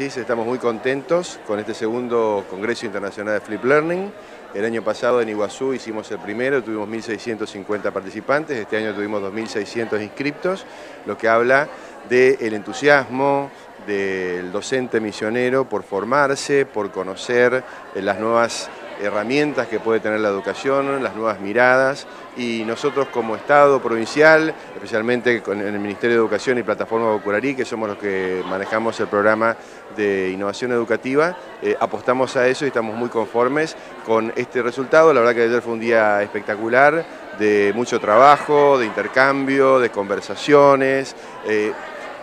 Estamos muy contentos con este segundo Congreso Internacional de Flip Learning. El año pasado en Iguazú hicimos el primero, tuvimos 1.650 participantes, este año tuvimos 2.600 inscriptos, lo que habla del entusiasmo del docente misionero por formarse, por conocer las nuevas herramientas que puede tener la educación, las nuevas miradas y nosotros como Estado provincial, especialmente con el Ministerio de Educación y Plataforma Bocurarí, que somos los que manejamos el programa de innovación educativa, eh, apostamos a eso y estamos muy conformes con este resultado. La verdad que ayer fue un día espectacular, de mucho trabajo, de intercambio, de conversaciones. Eh,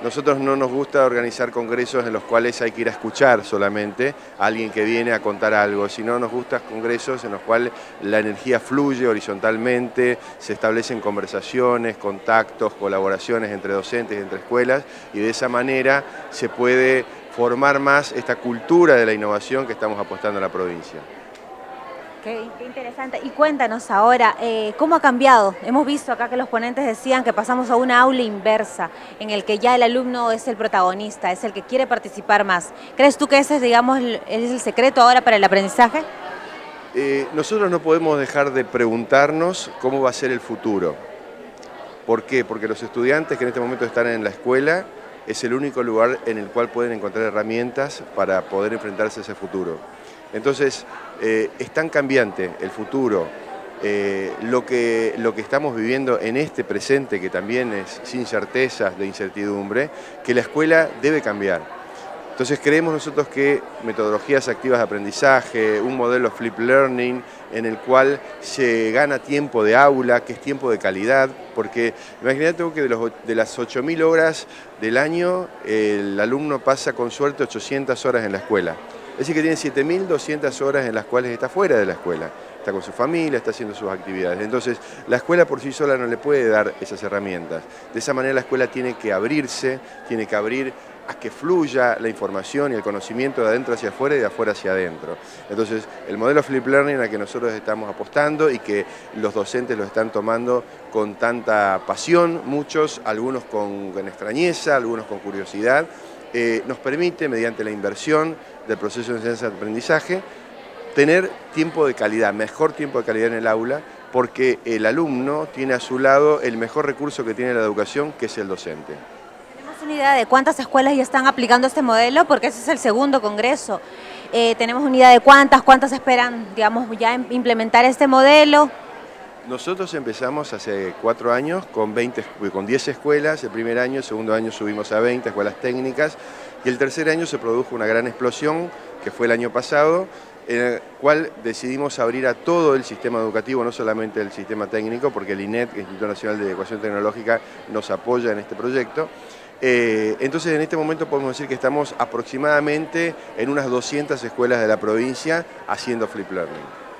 nosotros no nos gusta organizar congresos en los cuales hay que ir a escuchar solamente a alguien que viene a contar algo, sino nos gustan congresos en los cuales la energía fluye horizontalmente, se establecen conversaciones, contactos, colaboraciones entre docentes entre escuelas y de esa manera se puede formar más esta cultura de la innovación que estamos apostando en la provincia. Qué, interesante. Y cuéntanos ahora, eh, ¿cómo ha cambiado? Hemos visto acá que los ponentes decían que pasamos a una aula inversa, en el que ya el alumno es el protagonista, es el que quiere participar más. ¿Crees tú que ese es, digamos, es el secreto ahora para el aprendizaje? Eh, nosotros no podemos dejar de preguntarnos cómo va a ser el futuro. ¿Por qué? Porque los estudiantes que en este momento están en la escuela es el único lugar en el cual pueden encontrar herramientas para poder enfrentarse a ese futuro. Entonces, eh, es tan cambiante el futuro, eh, lo, que, lo que estamos viviendo en este presente, que también es sin certezas, de incertidumbre, que la escuela debe cambiar. Entonces creemos nosotros que metodologías activas de aprendizaje, un modelo flip learning en el cual se gana tiempo de aula, que es tiempo de calidad, porque imagínate que de, de las 8.000 horas del año el alumno pasa con suerte 800 horas en la escuela. Es decir, que tiene 7.200 horas en las cuales está fuera de la escuela. Está con su familia, está haciendo sus actividades. Entonces, la escuela por sí sola no le puede dar esas herramientas. De esa manera la escuela tiene que abrirse, tiene que abrir a que fluya la información y el conocimiento de adentro hacia afuera y de afuera hacia adentro. Entonces, el modelo Flip Learning al que nosotros estamos apostando y que los docentes lo están tomando con tanta pasión, muchos, algunos con, extrañeza, algunos con curiosidad, eh, nos permite, mediante la inversión del proceso de enseñanza-aprendizaje, tener tiempo de calidad, mejor tiempo de calidad en el aula, porque el alumno tiene a su lado el mejor recurso que tiene la educación, que es el docente. ¿Tenemos una idea de cuántas escuelas ya están aplicando este modelo? Porque ese es el segundo congreso. Eh, ¿Tenemos una idea de cuántas, cuántas esperan, digamos, ya implementar este modelo? Nosotros empezamos hace cuatro años con, 20, con 10 escuelas, el primer año, el segundo año subimos a 20 escuelas técnicas y el tercer año se produjo una gran explosión, que fue el año pasado, en el cual decidimos abrir a todo el sistema educativo, no solamente el sistema técnico, porque el INET, el Instituto Nacional de Educación Tecnológica, nos apoya en este proyecto. Eh, entonces en este momento podemos decir que estamos aproximadamente en unas 200 escuelas de la provincia haciendo flip learning.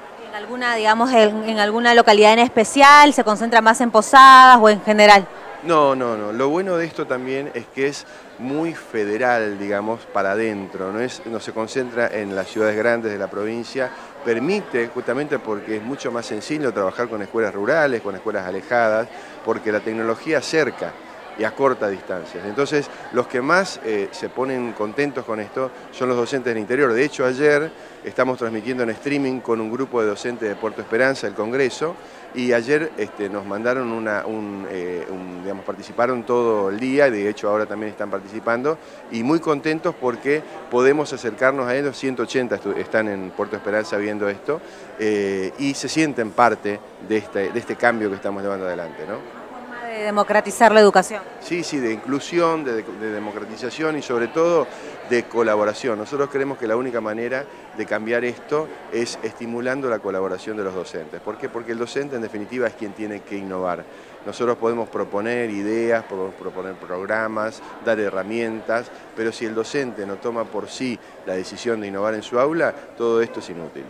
¿En alguna, digamos, en, alguna localidad en especial? ¿Se concentra más en Posadas o en general? No, no, no. Lo bueno de esto también es que es muy federal, digamos, para adentro. No, es, no se concentra en las ciudades grandes de la provincia. Permite, justamente porque es mucho más sencillo trabajar con escuelas rurales, con escuelas alejadas, porque la tecnología acerca y a corta distancia. Entonces, los que más eh, se ponen contentos con esto son los docentes del interior. De hecho, ayer estamos transmitiendo en streaming con un grupo de docentes de Puerto Esperanza, el Congreso, y ayer este, nos mandaron una, eh, un, digamos, participaron todo el día, y de hecho ahora también están participando, y muy contentos porque podemos acercarnos a ellos, 180 están en Puerto Esperanza viendo esto, eh, y se sienten parte de este, de este cambio que estamos llevando adelante. ¿no? De democratizar la educación. Sí, sí, de inclusión, de, democratización y sobre todo de colaboración. Nosotros creemos que la única manera de cambiar esto es estimulando la colaboración de los docentes. ¿Por qué? Porque el docente en definitiva es quien tiene que innovar. Nosotros podemos proponer ideas, podemos proponer programas, dar herramientas, pero si el docente no toma por sí la decisión de innovar en su aula, todo esto es inútil.